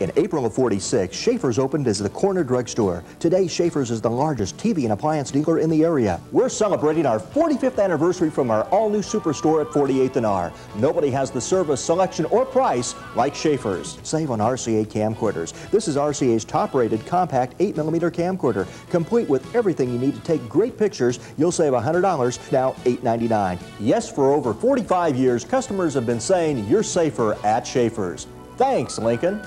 In April of 46, Schaefer's opened as the corner drugstore. Today, Schaefer's is the largest TV and appliance dealer in the area. We're celebrating our 45th anniversary from our all-new superstore at 48th and R. Nobody has the service, selection, or price like Schaefer's. Save on RCA camcorders. This is RCA's top-rated compact 8mm camcorder, complete with everything you need to take great pictures. You'll save $100, now $8.99. Yes, for over 45 years, customers have been saying you're safer at Schaefer's. Thanks, Lincoln.